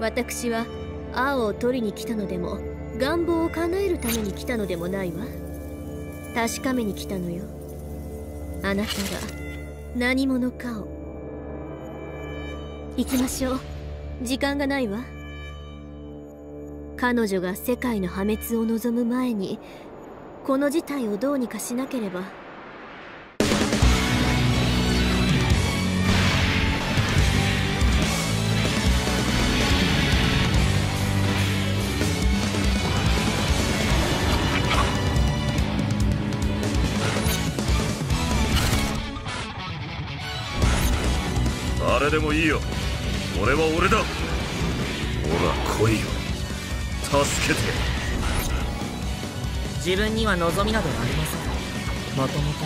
私は青を取りに来たのでも願望を叶えるために来たのでもないわ。確かめに来たのよ。あなたが何者かを。行きましょう。時間がないわ。彼女が世界の破滅を望む前にこの事態をどうにかしなければ。誰でもいいよ。俺は俺だ。ほら来いよ。助けて。自分には望みなどありません。もともと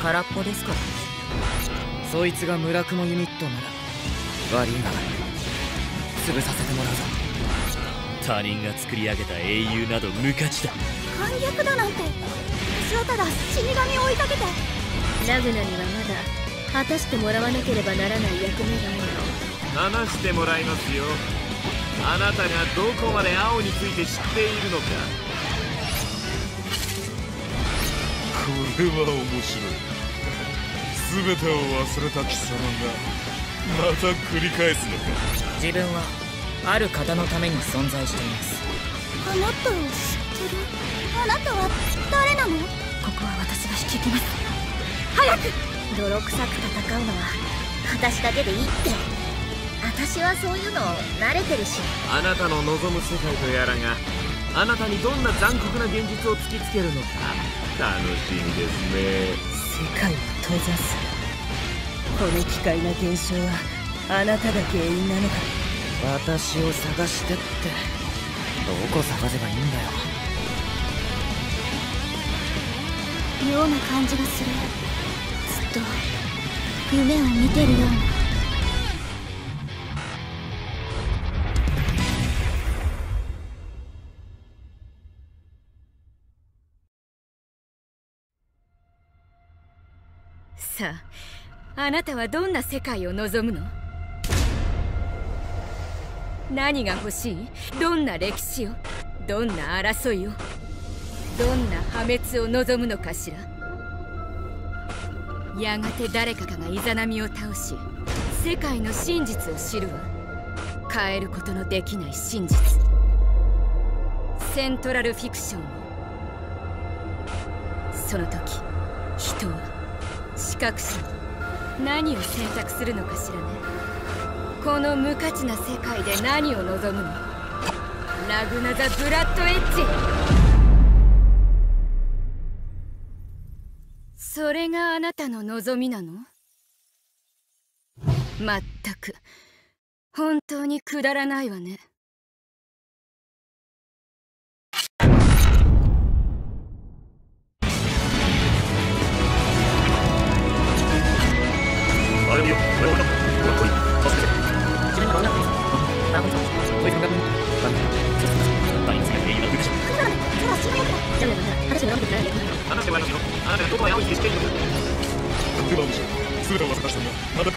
空っぽですから。そいつが村雲ユニットなら。悪いが潰させてもらうぞ。他人が作り上げた英雄など無価値だ。反逆だなんて。私はただ死神を追いかけて。ラグナにはまだ果たしてもらわなければならない役目があるの。話してもらいますよ。あなたがどこまで青について知っているのか。これは面白い。全てを忘れた貴様がまた繰り返すのか。自分はある方のために存在しています。あなたを知ってる？あなたは誰なの？ここは私が引き受けます。早く泥臭く戦うのは私だけでいいって。私はそういうの慣れてるし。あなたの望む世界とやらがあなたにどんな残酷な現実を突きつけるのか。楽しみですね。世界を閉ざす。この奇怪な現象はあなたが原因なのか。私を探してって。どこ探せばいいんだよ。妙な感じがする夢を見てるような。さああなたはどんな世界を望むの？何が欲しい？どんな歴史を？どんな争いを？どんな破滅を望むのかしら？やがて誰かがイザナミを倒し世界の真実を知るわ。変えることのできない真実。セントラルフィクションを。その時人は視覚者何を選択するのかしらねこの無価値な世界で何を望むの？ラグナザ・ブラッドエッジ。それがあなたの望みなの？まったく。本当にくだらないわね。Кто твоя логистика? Ты должен. Сыдал вас, что надо.